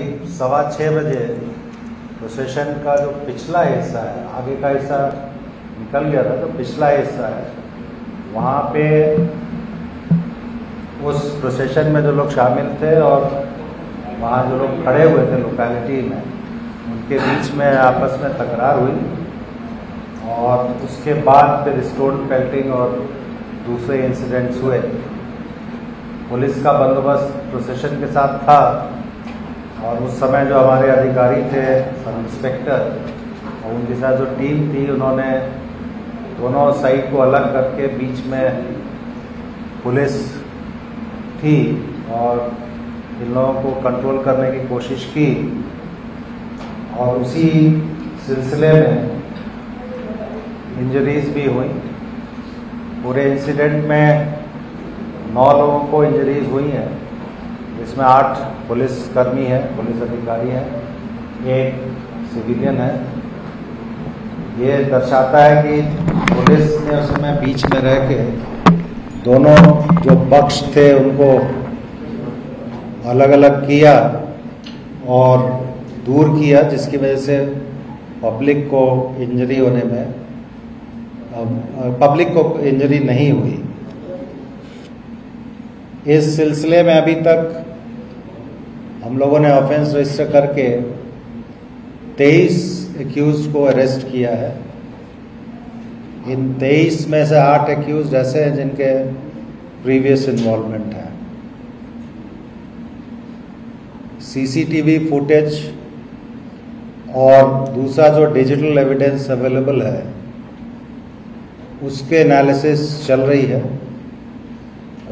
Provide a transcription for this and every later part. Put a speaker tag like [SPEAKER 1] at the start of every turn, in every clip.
[SPEAKER 1] करीब सवा छः बजे प्रोसेशन का जो पिछला हिस्सा है, आगे का हिस्सा निकल गया था तो पिछला हिस्सा है। वहाँ पे उस प्रोसेशन में जो लोग शामिल थे और वहाँ जो लोग खड़े हुए थे लोकेलिटी में, उनके बीच में आपस में तकरार हुई और उसके बाद फिर स्टोन पेल्टिंग और दूसरे इंसिडेंट्स हुए। पुलिस का बंदोबस्त प्रोसेशन के साथ था। और उस समय जो हमारे अधिकारी थे, सब इंस्पेक्टर और उनके साथ जो टीम थी, उन्होंने दोनों साइड को अलग करके बीच में पुलिस थी और इन लोगों को कंट्रोल करने की कोशिश की। और उसी सिलसिले में इंजरीज भी हुई। पूरे इंसिडेंट में नौ लोगों को इंजरीज हुई हैं। जिसमें आठ पुलिस कर्मी हैं, पुलिस अधिकारी है, एक सिविलियन है। ये दर्शाता है कि पुलिस ने उस समय बीच में रह के दोनों जो पक्ष थे उनको अलग अलग किया और दूर किया, जिसकी वजह से पब्लिक को इंजरी होने में पब्लिक को इंजरी नहीं हुई। इस सिलसिले में अभी तक हम लोगों ने ऑफेंस रजिस्टर करके 23 एक्यूज को अरेस्ट किया है। इन 23 में से आठ एक्यूज ऐसे हैं जिनके प्रीवियस इन्वॉल्वमेंट है। सीसीटीवी फुटेज और दूसरा जो डिजिटल एविडेंस अवेलेबल है, उसके एनालिसिस चल रही है।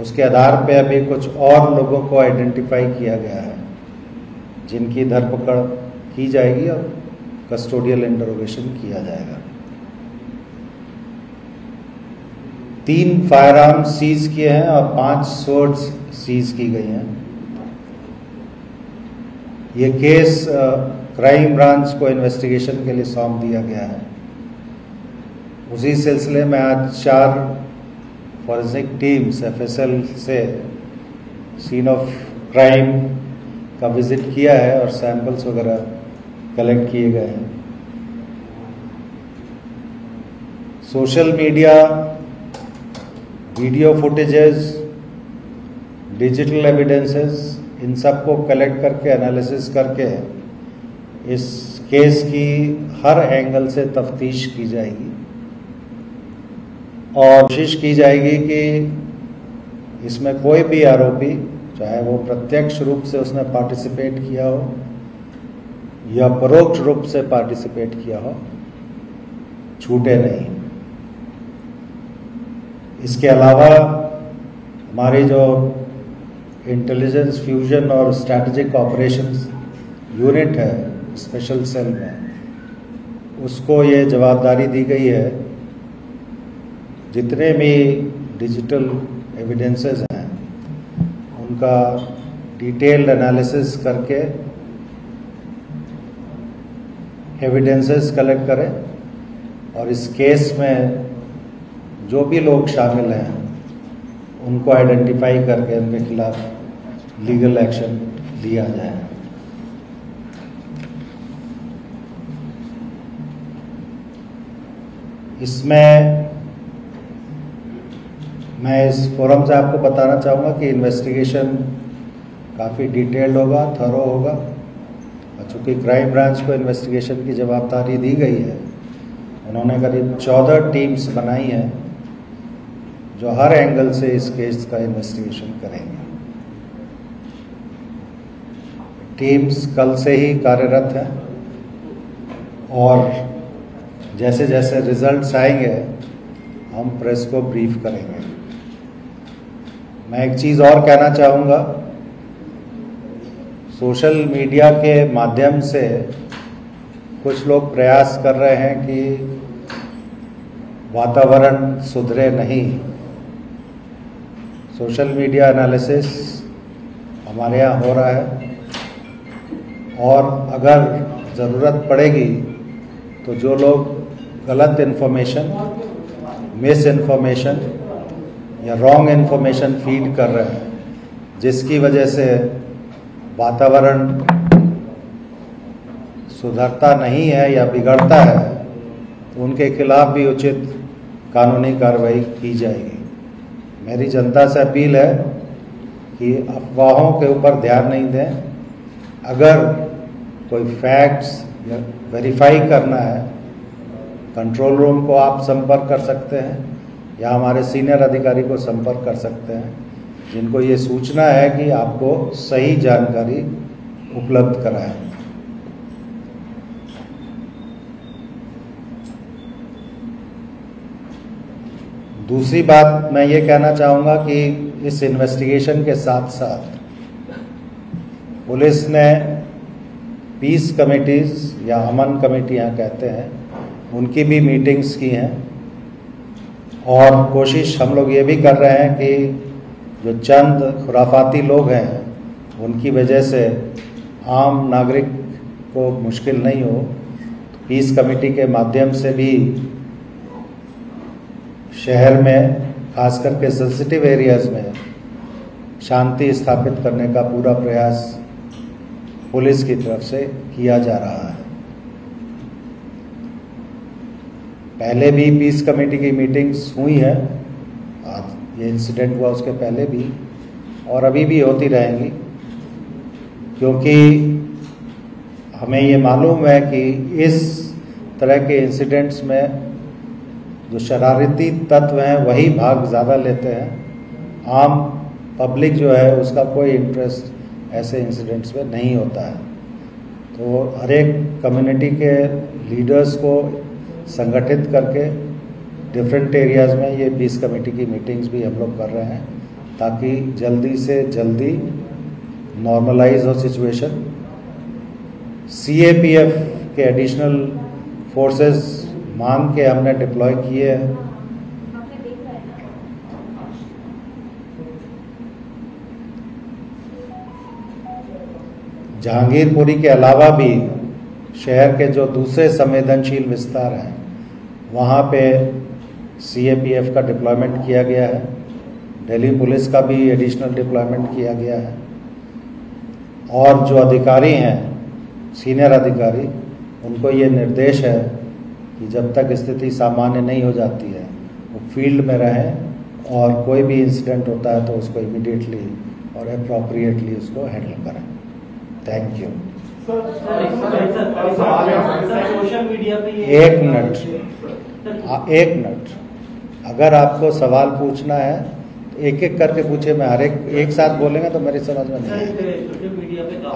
[SPEAKER 1] उसके आधार पे अभी कुछ और लोगों को आइडेंटिफाई किया गया है। जिनकी धरपकड़ की जाएगी और कस्टोडियल इंटरोगेशन किया जाएगा। तीन फायर आर्म सीज किए हैं और पाँच सोर्ड्स सीज की गई हैं। ये केस क्राइम ब्रांच को इन्वेस्टिगेशन के लिए सौंप दिया गया है। उसी सिलसिले में आज चार फॉरेंसिक टीम्स एफएसएल से सीन ऑफ़ क्राइम का विज़िट किया है और सैंपल्स वगैरह कलेक्ट किए गए हैं। Social media video footages digital evidences इन सबको कलेक्ट करके एनालिसिस करके इस केस की हर एंगल से तफ्तीश की जाएगी। और कोशिश की जाएगी कि इसमें कोई भी आरोपी चाहे वो प्रत्यक्ष रूप से उसने पार्टिसिपेट किया हो, या परोक्ष रूप से पार्टिसिपेट किया हो, छूटे नहीं। इसके अलावा हमारी जो इंटेलिजेंस फ्यूजन और स्ट्रैटेजिक ऑपरेशंस यूनिट है स्पेशल सेल में, उसको ये जवाबदारी दी गई है, जितने भी डिजिटल एविडेंसेस हैं उनका डिटेल्ड एनालिसिस करके एविडेंसेस कलेक्ट करें और इस केस में जो भी लोग शामिल हैं, उनको आइडेंटिफाई करके उनके खिलाफ लीगल एक्शन लिया जाए। इसमें मैं इस फोरम से आपको बताना चाहूँगा कि इन्वेस्टिगेशन काफ़ी डिटेल्ड होगा थरो होगा। और चूँकि क्राइम ब्रांच को इन्वेस्टिगेशन की जवाबदारी दी गई है, उन्होंने करीब चौदह टीम्स बनाई हैं जो हर एंगल से इस केस का इन्वेस्टिगेशन करेंगे। टीम्स कल से ही कार्यरत हैं और जैसे जैसे रिजल्ट्स आएँगे, हम प्रेस को ब्रीफ करेंगे। मैं एक चीज़ और कहना चाहूँगा। सोशल मीडिया के माध्यम से कुछ लोग प्रयास कर रहे हैं कि वातावरण सुधरे नहीं। सोशल मीडिया एनालिसिस हमारे यहाँ हो रहा है और अगर ज़रूरत पड़ेगी तो जो लोग गलत इन्फॉर्मेशन मिस इन्फॉर्मेशन या रॉन्ग इन्फॉर्मेशन फ़ीड कर रहे हैं, जिसकी वजह से वातावरण सुधरता नहीं है या बिगड़ता है तो उनके खिलाफ भी उचित कानूनी कार्रवाई की जाएगी। मेरी जनता से अपील है कि अफवाहों के ऊपर ध्यान नहीं दें। अगर कोई फैक्ट्स या वेरीफाई करना है कंट्रोल रूम को आप संपर्क कर सकते हैं। या हमारे सीनियर अधिकारी को संपर्क कर सकते हैं, जिनको ये सूचना है कि आपको सही जानकारी उपलब्ध कराएँ। दूसरी बात मैं ये कहना चाहूँगा कि इस इन्वेस्टिगेशन के साथ साथ पुलिस ने पीस कमेटीज़ या अमन कमेटियाँ कहते हैं, उनकी भी मीटिंग्स की हैं। और कोशिश हम लोग ये भी कर रहे हैं कि जो चंद खुराफाती लोग हैं, उनकी वजह से आम नागरिक को मुश्किल नहीं हो। पीस कमेटी के माध्यम से भी शहर में खास करके सेंसिटिव एरियाज़ में, शांति स्थापित करने का पूरा प्रयास पुलिस की तरफ़ से किया जा रहा है। पहले भी पीस कमेटी की मीटिंग्स हुई है। आज ये इंसिडेंट हुआ उसके पहले भी और अभी भी होती रहेंगी, क्योंकि हमें ये मालूम है कि इस तरह के इंसिडेंट्स में जो शरारती तत्व हैं, वही भाग ज़्यादा लेते हैं। आम पब्लिक जो है, उसका कोई इंटरेस्ट ऐसे इंसिडेंट्स में नहीं होता है। तो हर एक कम्युनिटी के लीडर्स को संगठित करके डिफरेंट एरियाज़ में ये पीस कमेटी की मीटिंग्स भी हम लोग कर रहे हैं, ताकि जल्दी से जल्दी नॉर्मलाइज हो सिचुएशन सीएपीएफ के एडिशनल फोर्सेस मांग के हमने डिप्लॉय किए हैं। जहांगीरपुरी के अलावा भी शहर के जो दूसरे संवेदनशील विस्तार हैं, वहाँ पे सीएपीएफ का डिप्लॉयमेंट किया गया है। दिल्ली पुलिस का भी एडिशनल डिप्लॉयमेंट किया गया है। और जो अधिकारी हैं सीनियर अधिकारी, उनको ये निर्देश है कि जब तक स्थिति सामान्य नहीं हो जाती है, वो फ़ील्ड में रहें और कोई भी इंसिडेंट होता है तो उसको इमिडिएटली और अप्रोप्रिएटली उसको हैंडल करें। थैंक यू एक मिनट। एक मिनट। अगर आपको सवाल पूछना है तो एक एक करके पूछे मैं हर एक एक साथ बोलेंगे तो मेरी समझ में नहीं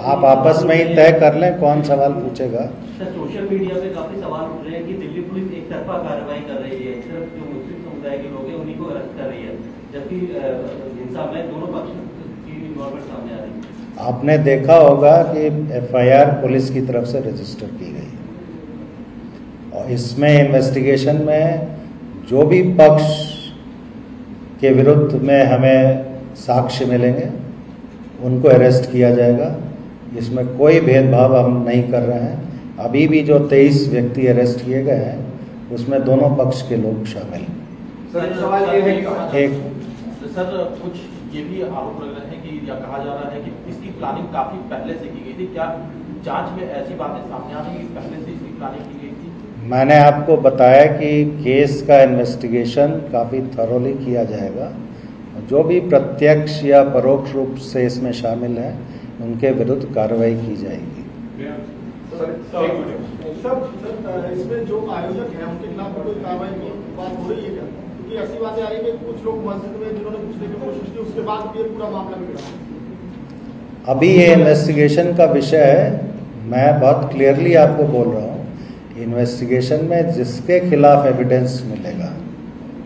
[SPEAKER 1] आप आपस में ही तय कर लें कौन सवाल पूछेगा।
[SPEAKER 2] सोशल मीडिया पे काफ़ी सवाल उठ रहे हैं कि दिल्ली पुलिस एक तरफा कार्रवाई कर रही है। सिर्फ़ जो मुस्लिम समुदाय के लोग हैं, उन्हीं को अरेस्ट कर रही है। जबकि हिंसा में दोनों पक्ष की इन्वॉल्वमेंट सामने आ रही है।
[SPEAKER 1] आपने देखा होगा कि एफआईआर पुलिस की तरफ़ से रजिस्टर की गई और इसमें इन्वेस्टिगेशन में जो भी पक्ष के विरुद्ध में हमें साक्ष्य मिलेंगे उनको अरेस्ट किया जाएगा। इसमें कोई भेदभाव हम नहीं कर रहे हैं। अभी भी जो तेईस व्यक्ति अरेस्ट किए गए हैं उसमें दोनों पक्ष के लोग शामिल हैं।
[SPEAKER 3] सर सवाल ये है कि
[SPEAKER 1] एक
[SPEAKER 4] सर कुछ ये भी आरोप लग रहे हैं कि या कहा जा रहा है कि इसकी प्लानिंग काफ़ी पहले से की गई थी। क्या जाँच में ऐसी बातें सामने आ रही हैं कि पहले से इसकी प्लानिंग की गई थी?
[SPEAKER 1] मैंने आपको बताया कि केस का इन्वेस्टिगेशन काफ़ी थरोली किया जाएगा। जो भी प्रत्यक्ष या परोक्ष रूप से इसमें शामिल हैं उनके विरुद्ध कार्रवाई की जाएगी।
[SPEAKER 3] सर सर सर इसमें जो आयोजक हैं उनके खिलाफ कोई कार्रवाई की बात हो रही है क्या? क्योंकि ऐसी बातें आ रही है कि कुछ लोग मस्जिद में जिन्होंने घुसने की कोशिश की उसके बाद ये पूरा मामला बिगड़ा
[SPEAKER 1] अभी ये इन्वेस्टिगेशन का विषय है मैं बहुत क्लियरली आपको बोल रहा हूँ इन्वेस्टिगेशन में जिसके खिलाफ एविडेंस मिलेगा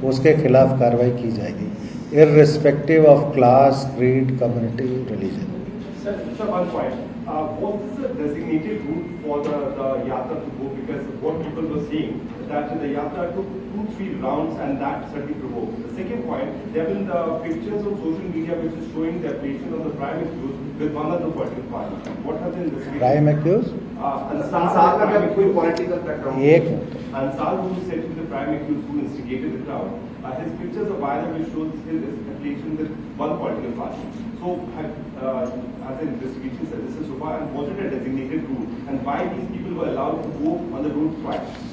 [SPEAKER 1] उसके खिलाफ कार्रवाई की जाएगी irrespective of class creed community religion
[SPEAKER 5] Sir, sir, one point. Uh, was this designated route for the, the yatra to go? Because what people were saying that the yatra took two, three rounds and that certainly provoked. The second point, there have been the pictures on social media which is showing the relation of the prime accused with one of the political party. What has been the
[SPEAKER 1] crime accused
[SPEAKER 5] Uh,
[SPEAKER 3] संसार का जब कोई political background
[SPEAKER 1] एक minute
[SPEAKER 5] Ansar, who is said to be the prime accused who instigated the crowd, uh, his pictures are viral which shows his affiliation with one political party. So So, have, uh, has an investigation suggested so far, and was it a designated route? And why these people were allowed to go on the route twice?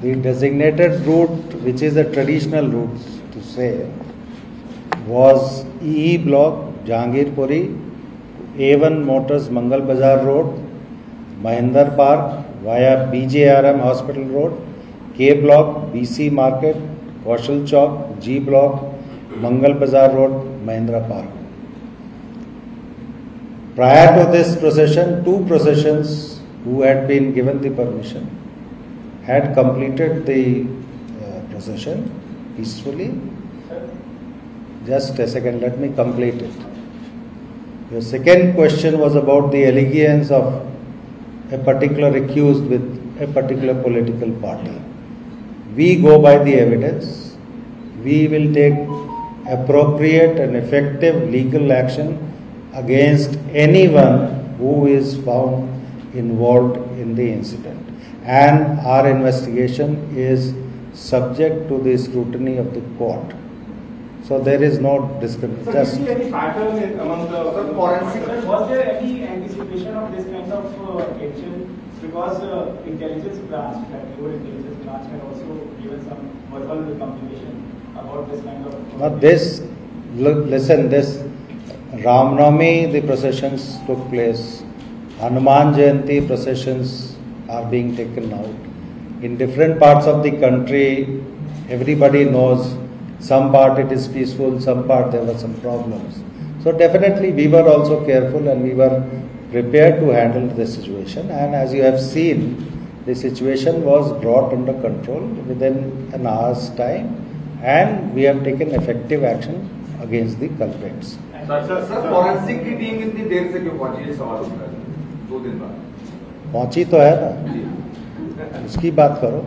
[SPEAKER 1] The designated route, which is a traditional route to say, was EE block, Jahangirpuri, A1 Motors Mangal Bazar Road, Mahinder Park via BJRM Hospital Road, K block, BC Market, Kaushal Chowk, G block, Mangal Bazar Road, Mahindra Park. Prior to this procession, two processions who had been given the permission had completed the uh, procession peacefully. Just a second, let me complete it. Your second question was about the allegiance of a particular accused with a particular political party. We go by the evidence. We will take appropriate and effective legal action against anyone who is found involved in the incident. And our investigation is subject to the scrutiny of the court. So there is no discrimination.
[SPEAKER 5] Sir, do you
[SPEAKER 1] Just
[SPEAKER 5] see any pattern among the
[SPEAKER 6] Sir,
[SPEAKER 5] forensic?
[SPEAKER 6] Was there any anticipation of this kind of uh, action? Because uh, intelligence branch, like your intelligence branch, had also given some verbal communication about this kind of. uh,
[SPEAKER 1] Now this, look, listen, this Ramnami, the processions took place. Hanuman Jayanti processions are being taken out. In different parts of the country, everybody knows some part it is peaceful, some part there were some problems. So definitely we were also careful and we were prepared to handle the situation. And as you have seen, the situation was brought under control within an hour's time and we have taken effective action against the culprits.
[SPEAKER 7] Sir sir sir forensic की team इतनी देर से क्यों पहुंची ये सवाल उठ रहा है दो दिन बाद
[SPEAKER 1] पहुँची तो है ना? उसकी बात करो।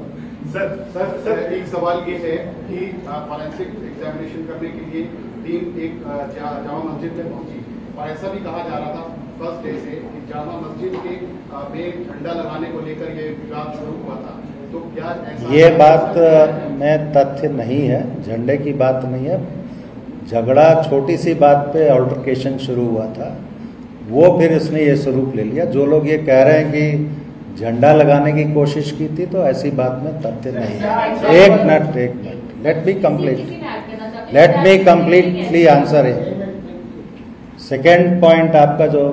[SPEAKER 3] सर सर सर एक सवाल ये है कि फॉरेंसिक एग्जामिनेशन करने के लिए टीम एक जामा मस्जिद में पहुँची। और ऐसा भी कहा जा रहा था फ़र्स्ट डे से कि जामा मस्जिद के में झंडा लगाने को लेकर ये विवाद शुरू हुआ था। तो क्या ऐसा
[SPEAKER 1] ये बात में तथ्य नहीं है झंडे की बात नहीं है। झगड़ा छोटी सी बात पे ऑल्टरकेशन शुरू हुआ था। वो फिर इसने ये स्वरूप ले लिया। जो लोग ये कह रहे हैं कि झंडा लगाने की कोशिश की थी तो ऐसी बात में तथ्य नहीं है। एक मिनट एक minute. Let me complete let me completely answer है सेकेंड पॉइंट आपका जो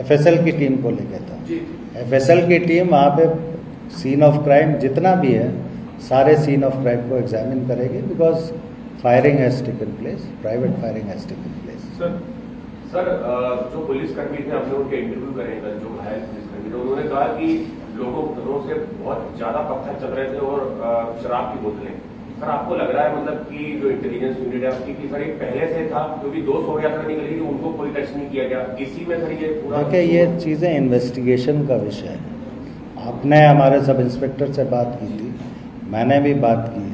[SPEAKER 1] एफएसएल की टीम को लेकर था। एफएसएल की टीम वहाँ पे सीन ऑफ़ क्राइम जितना भी है सारे सीन ऑफ़ क्राइम को एग्जामिन करेगी because firing has taken place private firing has
[SPEAKER 7] taken place sir जो पुलिसकर्मी थे, हमने उनके इंटरव्यू करे कल जो घायल पुलिसकर्मी थे, उन्होंने कहा कि लोगों, घरों से बहुत ज़्यादा पत्थर चल रहे थे और शराब की बोतलें। सर, आपको लग रहा है मतलब कि जो इंटेलिजेंस यूनिट है आपकी कि सर ये पहले से था, क्योंकि दो शोर यात्रा निकली थी, उनको कोई टच नहीं किया गया। इसी में सर ये पूरा
[SPEAKER 1] देखिए, ये चीज़ें इन्वेस्टिगेशन का विषय है। आपने हमारे सब इंस्पेक्टर से बात की थी, मैंने भी बात की है।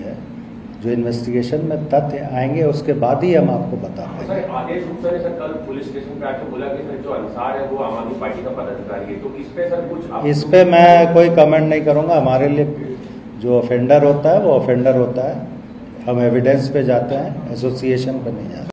[SPEAKER 1] जो इन्वेस्टिगेशन में तथ्य आएँगे उसके बाद ही हम आपको बता पाएँगे।
[SPEAKER 7] आदेश ने सर कल पुलिस स्टेशन पे आके बोला कि सर जो अंसार है वो आम आदमी पार्टी का पदाधिकारी है। तो इस पे सर कुछ
[SPEAKER 1] इस पे मैं कोई कमेंट नहीं करूँगा। हमारे लिए जो ऑफेंडर होता है वो ऑफेंडर होता है। हम एविडेंस पे जाते हैं एसोसिएशन पर नहीं जाते।